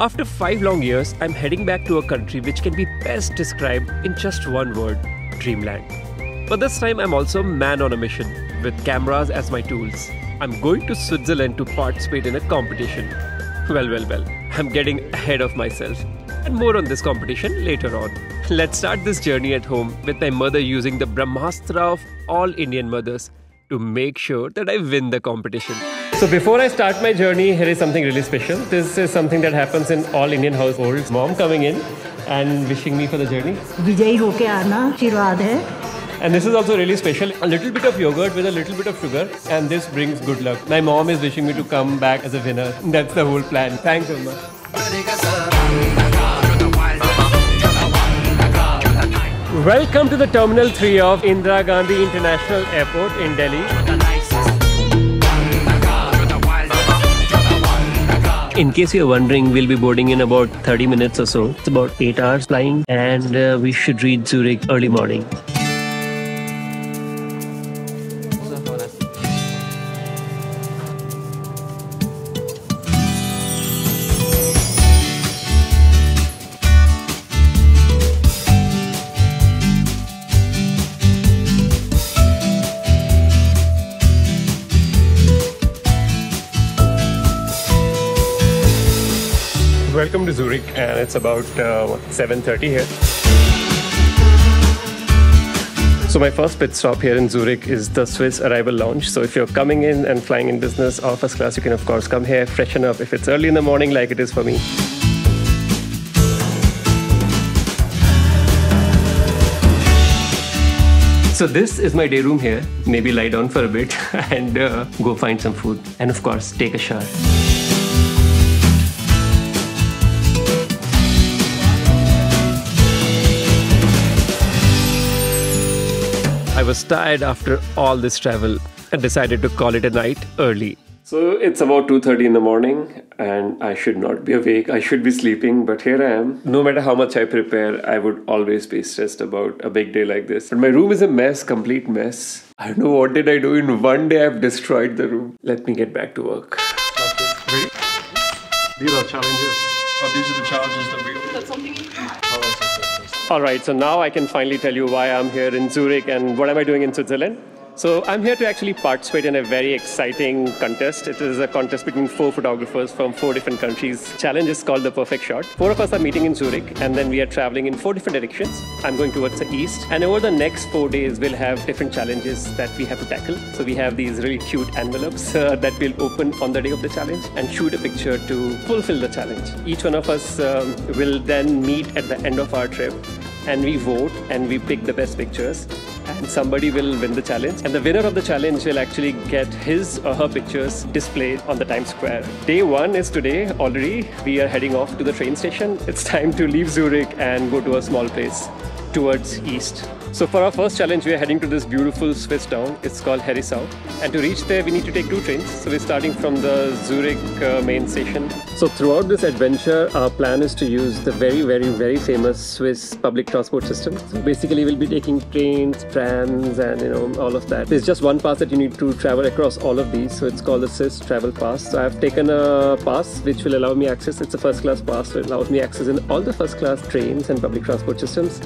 After five long years, I'm heading back to a country which can be best described in just one word dreamland. But this time, I'm also a man on a mission with cameras as my tools. I'm going to Switzerland to participate in a competition. Well, well, well, I'm getting ahead of myself. And more on this competition later on. Let's start this journey at home with my mother using the Brahmastra of all Indian mothers to make sure that I win the competition. So before I start my journey, here is something really special. This is something that happens in all Indian households. Mom coming in and wishing me for the journey. विजयी होके आना आशीर्वाद है And this is also really special. A little bit of yogurt with a little bit of sugar, and this brings good luck. My mom is wishing me to come back as a winner. That's the whole plan. Thanks, Amma. Welcome to the Terminal 3 of Indira Gandhi International Airport in Delhi. In case you're wondering, we'll be boarding in about 30 minutes or so. It's about 8 hours flying, and uh, we should reach Zurich early morning. To Zurich, and it's about uh, 7:30 here. So my first pit stop here in Zurich is the Swiss Arrival Lounge. So if you're coming in and flying in business or first class, you can of course come here, freshen up if it's early in the morning, like it is for me. So this is my day room here. Maybe lie down for a bit and uh, go find some food, and of course take a shower. Was tired after all this travel and decided to call it a night early. So it's about 2:30 in the morning and I should not be awake. I should be sleeping, but here I am. No matter how much I prepare, I would always be stressed about a big day like this. But my room is a mess, complete mess. I don't know what did I do in one day I've destroyed the room. Let me get back to work. Ready? These are challenges. Oh, these are the challenges that we. That's something. All right, so now I can finally tell you why I'm here in Zurich and what am I doing in Switzerland. So I'm here to actually participate in a very exciting contest. It is a contest between four photographers from four different countries. Challenge is called the perfect shot. Four of us are meeting in Zurich and then we are traveling in four different directions. I'm going towards the east and over the next four days we'll have different challenges that we have to tackle. So we have these really cute envelopes uh, that we'll open on the day of the challenge and shoot a picture to fulfill the challenge. Each one of us um, will then meet at the end of our trip and we vote and we pick the best pictures and somebody will win the challenge and the winner of the challenge will actually get his or her pictures displayed on the Times Square. Day one is today already. We are heading off to the train station. It's time to leave Zurich and go to a small place towards east. So for our first challenge, we are heading to this beautiful Swiss town. It's called Herisau. And to reach there, we need to take two trains. So we're starting from the Zurich uh, main station. So throughout this adventure, our plan is to use the very, very, very famous Swiss public transport system. So basically, we'll be taking trains, trams, and you know all of that. There's just one pass that you need to travel across all of these. So it's called the Swiss Travel Pass. So I've taken a pass which will allow me access. It's a first class pass, so it allows me access in all the first class trains and public transport systems.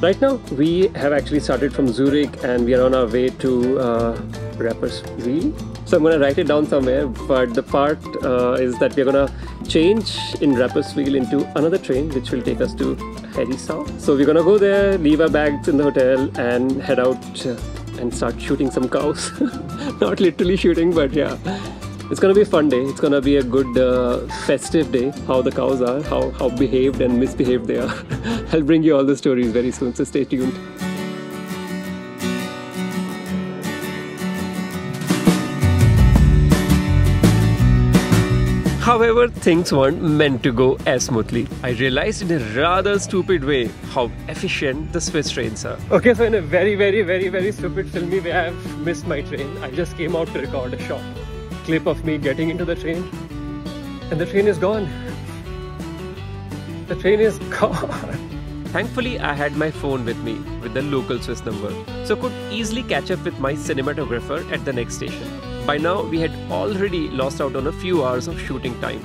Right now, we have actually started from Zurich and we are on our way to uh, Rapperswil. So I'm going to write it down somewhere, but the part uh, is that we're going to change in Rapperswil into another train which will take us to Herisau. So we're going to go there, leave our bags in the hotel, and head out uh, and start shooting some cows. Not literally shooting, but yeah. It's gonna be a fun day. It's gonna be a good uh, festive day. How the cows are, how how behaved and misbehaved they are. I'll bring you all the stories very soon. So stay tuned. However, things weren't meant to go as smoothly. I realized in a rather stupid way how efficient the Swiss trains are. Okay, so in a very, very, very, very stupid filmy way, I've missed my train. I just came out to record a shot clip of me getting into the train, and the train is gone. The train is gone. Thankfully, I had my phone with me with the local Swiss number, so could easily catch up with my cinematographer at the next station. By now, we had already lost out on a few hours of shooting time.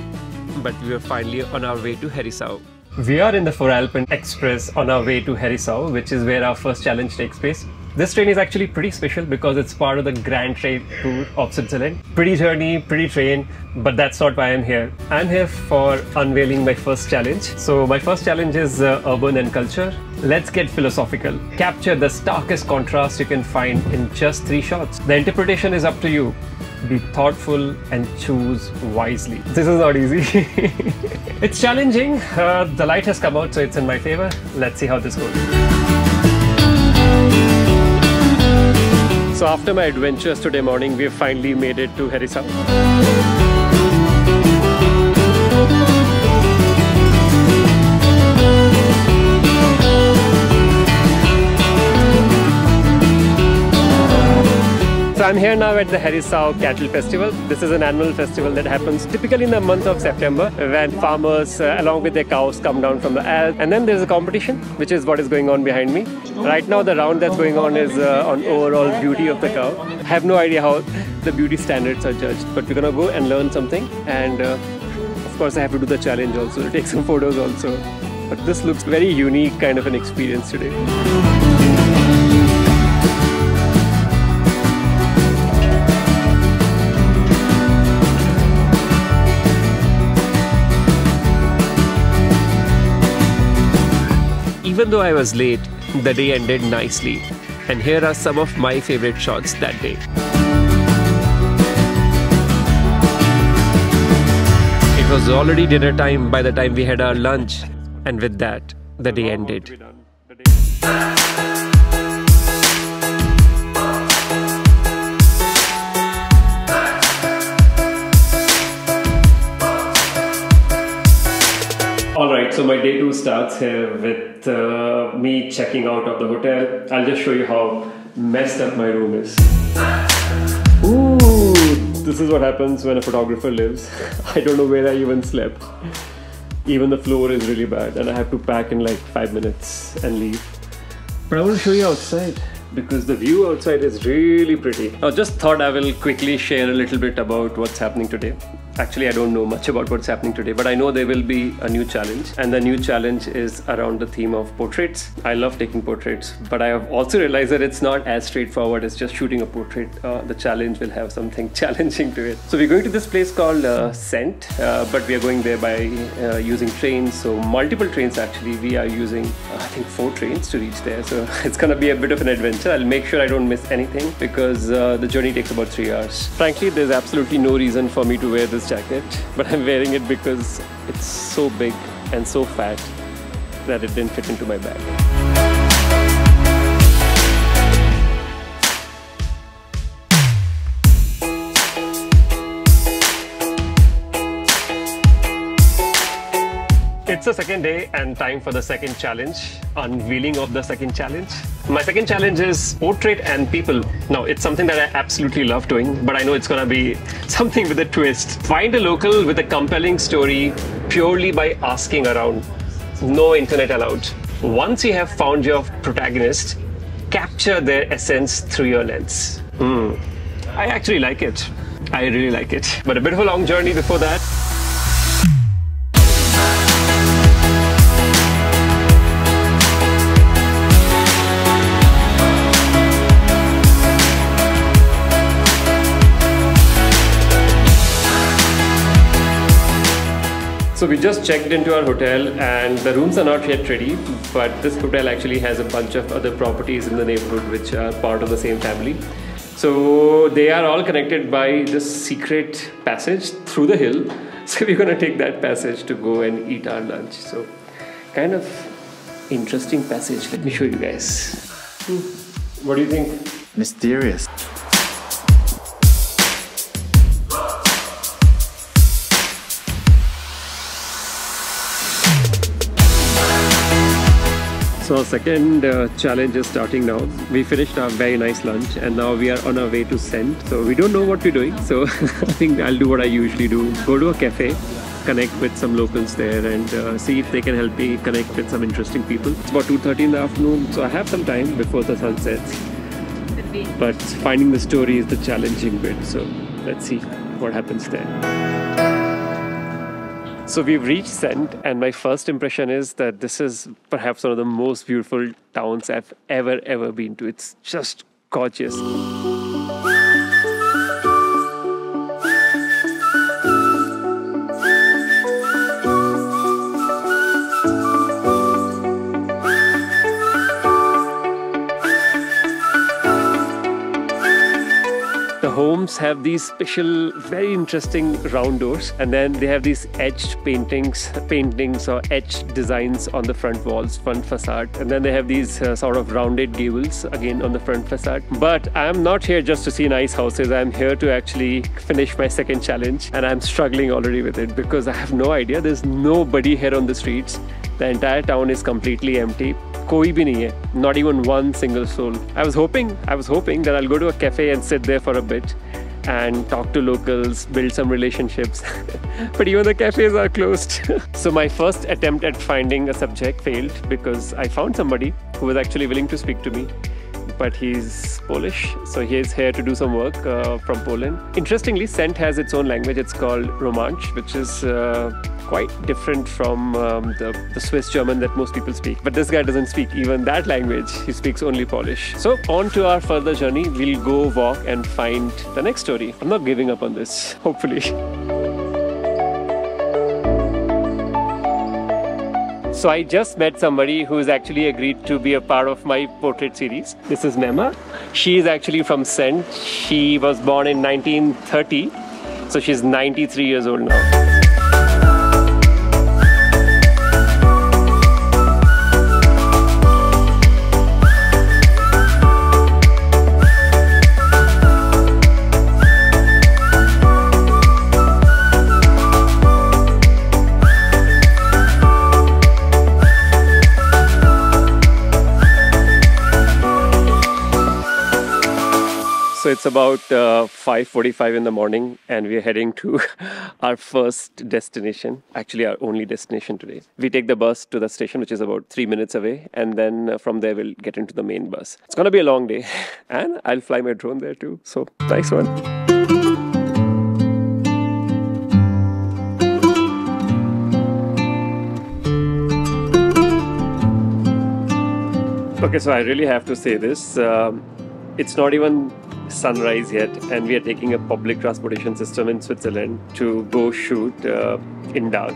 but we were finally on our way to Herisau. We are in the Voralpen Express on our way to Herisau, which is where our first challenge takes place. This train is actually pretty special because it's part of the Grand Train Tour of Switzerland. Pretty journey, pretty train, but that's not why I'm here. I'm here for unveiling my first challenge. So my first challenge is uh, urban and culture. Let's get philosophical. Capture the starkest contrast you can find in just three shots. The interpretation is up to you. Be thoughtful and choose wisely. This is not easy. it's challenging. Uh, the light has come out, so it's in my favor. Let's see how this goes. So after my adventures today morning, we have finally made it to Herisau. So I'm here now at the Herisau Cattle Festival. This is an annual festival that happens typically in the month of September when farmers uh, along with their cows come down from the Alps. And then there's a competition, which is what is going on behind me. Right now the round that's going on is uh, on overall beauty of the cow. I have no idea how the beauty standards are judged, but we're gonna go and learn something. And uh, of course I have to do the challenge also, take some photos also. But this looks very unique kind of an experience today. Even though I was late, the day ended nicely. And here are some of my favorite shots that day. It was already dinner time by the time we had our lunch. And with that, the day ended. Right, so my day two starts here with uh, me checking out of the hotel. I'll just show you how messed up my room is. Ooh, this is what happens when a photographer lives. I don't know where I even slept. Even the floor is really bad, and I have to pack in like five minutes and leave. But I want to show you outside because the view outside is really pretty. I just thought I will quickly share a little bit about what's happening today. Actually, I don't know much about what's happening today, but I know there will be a new challenge, and the new challenge is around the theme of portraits. I love taking portraits, but I have also realized that it's not as straightforward as just shooting a portrait. Uh, the challenge will have something challenging to it. So we're going to this place called uh, Sent, uh, but we are going there by uh, using trains. So multiple trains actually. We are using uh, I think four trains to reach there. So it's gonna be a bit of an adventure. I'll make sure I don't miss anything because uh, the journey takes about three hours. Frankly, there's absolutely no reason for me to wear this jacket, but I'm wearing it because it's so big and so fat that it didn't fit into my bag. It's the second day and time for the second challenge, unveiling of the second challenge. My second challenge is portrait and people. Now, it's something that I absolutely love doing, but I know it's gonna be something with a twist. Find a local with a compelling story purely by asking around. No internet allowed. Once you have found your protagonist, capture their essence through your lens. Hmm. I actually like it. I really like it. But a bit of a long journey before that. So we just checked into our hotel and the rooms are not yet ready, but this hotel actually has a bunch of other properties in the neighborhood which are part of the same family. So they are all connected by this secret passage through the hill. So we're gonna take that passage to go and eat our lunch. So kind of interesting passage. Let me show you guys. Hmm. What do you think? Mysterious. So our second uh, challenge is starting now. We finished our very nice lunch and now we are on our way to Sent. So we don't know what we're doing. So I think I'll do what I usually do. Go to a cafe, connect with some locals there and uh, see if they can help me connect with some interesting people. It's about 2.30 in the afternoon. So I have some time before the sun sets. But finding the story is the challenging bit. So let's see what happens there. So we've reached Sent, and my first impression is that this is perhaps one of the most beautiful towns I've ever, ever been to. It's just gorgeous. Homes have these special, very interesting round doors, and then they have these etched paintings, paintings or etched designs on the front walls, front facade, and then they have these uh, sort of rounded gables again on the front facade. But I'm not here just to see nice houses. I'm here to actually finish my second challenge, and I'm struggling already with it because I have no idea. There's nobody here on the streets. The entire town is completely empty. कोई भी नहीं है not even one single soul. I was hoping, I was hoping that I'll go to a cafe and sit there for a bit and talk to locals, build some relationships. but even the cafes are closed. so my first attempt at finding a subject failed because I found somebody who was actually willing to speak to me. But he's Polish, so he is here to do some work uh, from Poland. Interestingly, Sent has its own language. It's called Romansh, which is uh, quite different from um, the, the Swiss German that most people speak. But this guy doesn't speak even that language. He speaks only Polish. So on to our further journey. We'll go walk and find the next story. I'm not giving up on this, hopefully. So I just met somebody who's actually agreed to be a part of my portrait series. This is Mema. She is actually from Sent. She was born in 1930. So she's 93 years old now. So it's about uh, 5.45 in the morning and we're heading to our first destination, actually our only destination today. We take the bus to the station, which is about three minutes away. And then uh, from there, we'll get into the main bus. It's going to be a long day and I'll fly my drone there too. So nice one. Okay, so I really have to say this. Um, it's not even sunrise yet, and we are taking a public transportation system in Switzerland to go shoot uh, in dark.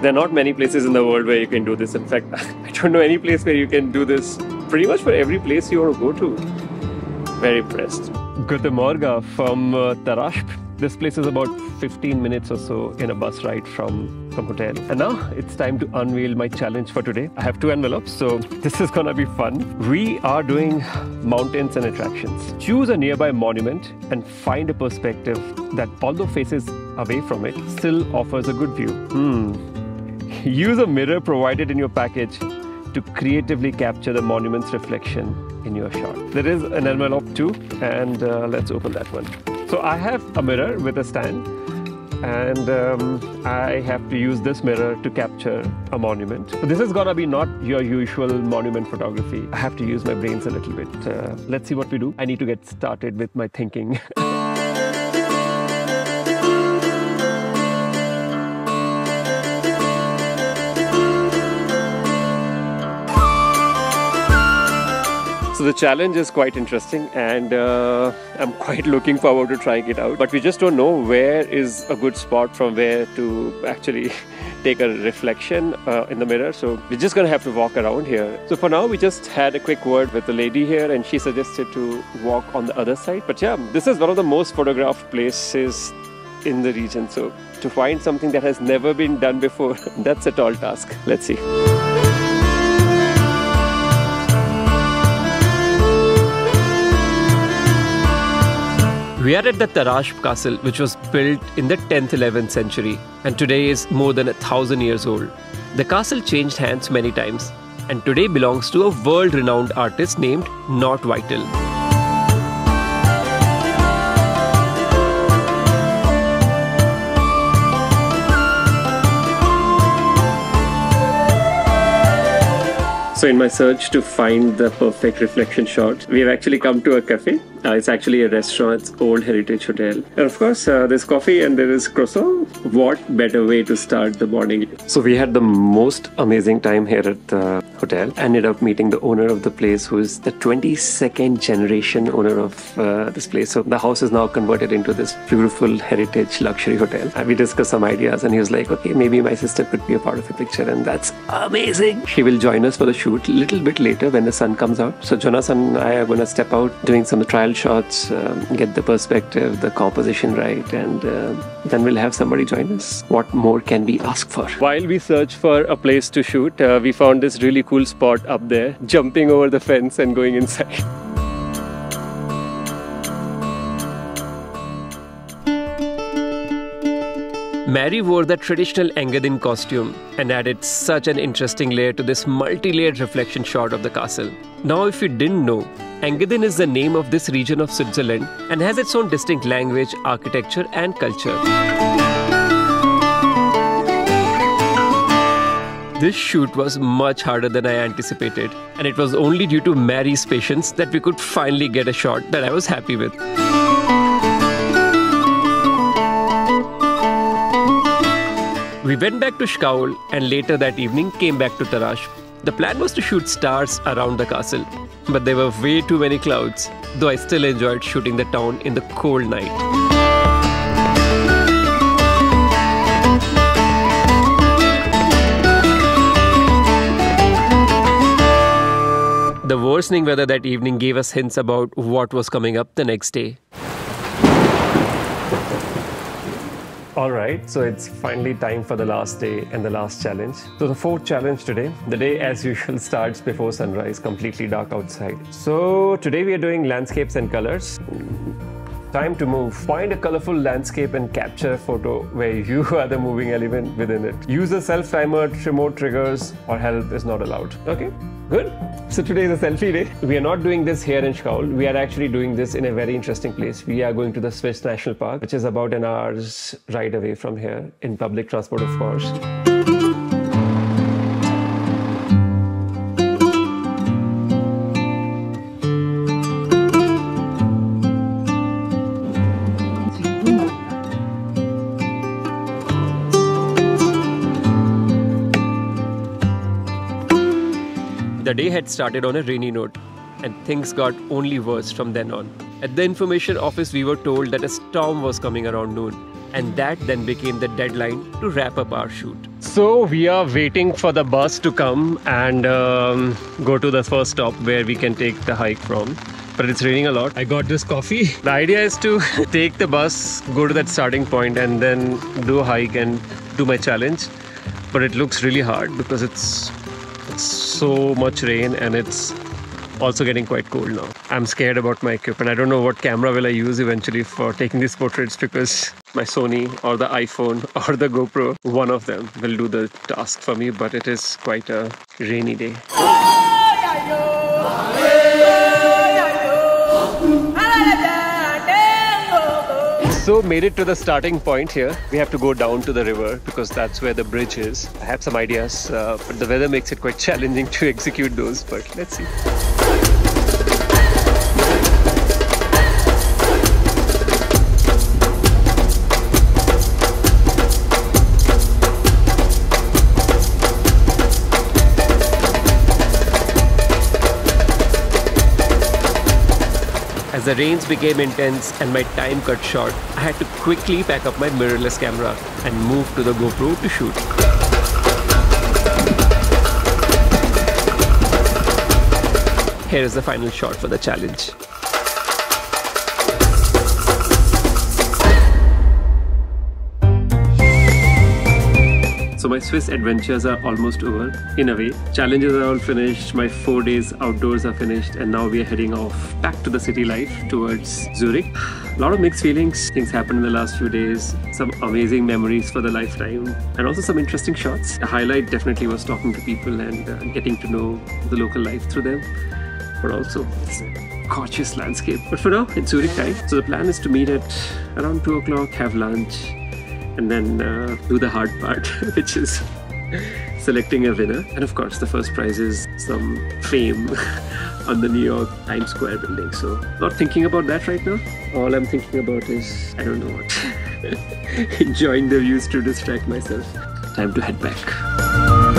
There are not many places in the world where you can do this. In fact, I don't know any place where you can do this pretty much for every place you want to go to. Very impressed. Guten Morgen from uh, Tarasp. This place is about 15 minutes or so in a bus ride from, from hotel. And now it's time to unveil my challenge for today. I have two envelopes, so this is gonna be fun. We are doing mountains and attractions. Choose a nearby monument and find a perspective that, although faces away from it, still offers a good view. Hmm. Use a mirror provided in your package to creatively capture the monument's reflection in your shot. There is an envelope too, and uh, let's open that one. So I have a mirror with a stand and um, I have to use this mirror to capture a monument. So this is gonna be not your usual monument photography. I have to use my brains a little bit. Uh, let's see what we do. I need to get started with my thinking. So the challenge is quite interesting and uh, I'm quite looking forward to trying it out. But we just don't know where is a good spot from where to actually take a reflection uh, in the mirror. So we're just gonna have to walk around here. So for now, we just had a quick word with the lady here and she suggested to walk on the other side. But yeah, this is one of the most photographed places in the region. So to find something that has never been done before, that's a tall task. Let's see. We are at the Tarasp castle, which was built in the 10th 11th century and today is more than a thousand years old. The castle changed hands many times and today belongs to a world renowned artist named Not Vital. So in my search to find the perfect reflection shot, we have actually come to a cafe Uh, it's actually a restaurant, it's Old Heritage Hotel. And of course, uh, there's coffee and there is croissant. What better way to start the morning? So we had the most amazing time here at the hotel. Ended up meeting the owner of the place, who is the 22nd generation owner of uh, this place. So the house is now converted into this beautiful heritage luxury hotel. And we discussed some ideas, and he was like, "Okay, maybe my sister could be a part of the picture," and that's amazing. She will join us for the shoot a little bit later when the sun comes out. So Jonas and I are going to step out, doing some trial shots, um, get the perspective, the composition right, and uh, then we'll have somebody join us. What more can we ask for? While we search for a place to shoot, uh, we found this really cool spot up there, jumping over the fence and going inside. Mary wore the traditional Engadin costume and added such an interesting layer to this multi layered reflection shot of the castle. Now, if you didn't know, Engadin is the name of this region of Switzerland and has its own distinct language, architecture, and culture. This shoot was much harder than I anticipated, and it was only due to Mary's patience that we could finally get a shot that I was happy with. We went back to Scuol and later that evening came back to Tarasp. The plan was to shoot stars around the castle, but there were way too many clouds, though I still enjoyed shooting the town in the cold night. The worsening weather that evening gave us hints about what was coming up the next day. All right, so it's finally time for the last day and the last challenge. So, the fourth challenge today, the day as usual starts before sunrise, completely dark outside. So, today we are doing landscapes and colors. Time to move. Find a colorful landscape and capture a photo where you are the moving element within it. Use a self timer, remote triggers, or help is not allowed. Okay? Good. So today is a selfie day. We are not doing this here in Scuol. We are actually doing this in a very interesting place. We are going to the Swiss National Park, which is about an hour's ride away from here in public transport, of course. Day had started on a rainy note, and things got only worse from then on. At the information office, we were told that a storm was coming around noon, and that then became the deadline to wrap up our shoot. So, we are waiting for the bus to come and um, go to the first stop where we can take the hike from. But it's raining a lot. I got this coffee. The idea is to take the bus, go to that starting point, and then do a hike and do my challenge. But it looks really hard because it's it's so much rain and it's also getting quite cold now. I'm scared about my equipment. I don't know what camera will I use eventually for taking these portraits because my Sony or the iPhone or the GoPro, one of them will do the task for me, but it is quite a rainy day. So made it to the starting point here. We have to go down to the river because that's where the bridge is. I have some ideas, uh, but the weather makes it quite challenging to execute those. But let's see. As the rains became intense and my time cut short, I had to quickly pack up my mirrorless camera and move to the GoPro to shoot. Here is the final shot for the challenge. So my Swiss adventures are almost over, in a way. Challenges are all finished, my four days outdoors are finished, and now we are heading off back to the city life towards Zurich. A lot of mixed feelings. Things happened in the last few days. Some amazing memories for the lifetime, and also some interesting shots. The highlight definitely was talking to people and uh, getting to know the local life through them, but also gorgeous landscape. But for now, it's Zurich time. So the plan is to meet at around 2 o'clock, have lunch, and then uh, do the hard part, which is selecting a winner. And of course, the first prize is some fame on the New York Times Square building. So, not thinking about that right now. All I'm thinking about is, I don't know what, enjoying the views to distract myself. Time to head back.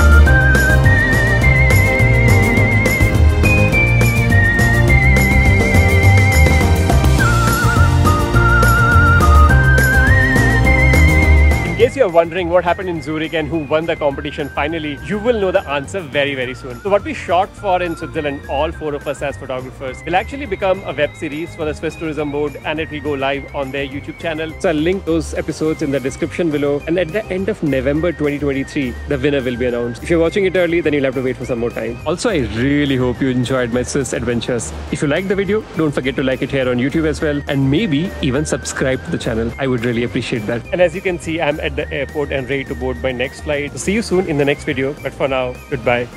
Case you're wondering what happened in Zurich and who won the competition finally, you will know the answer very, very soon. So, what we shot for in Switzerland, all four of us as photographers, will actually become a web series for the Swiss Tourism Board and it will go live on their YouTube channel. So, I'll link those episodes in the description below. And at the end of November 2023, the winner will be announced. If you're watching it early, then you'll have to wait for some more time. Also, I really hope you enjoyed my Swiss adventures. If you liked the video, don't forget to like it here on YouTube as well and maybe even subscribe to the channel. I would really appreciate that. And as you can see, I'm at the airport and ready to board my next flight. See you soon in the next video. But for now, goodbye.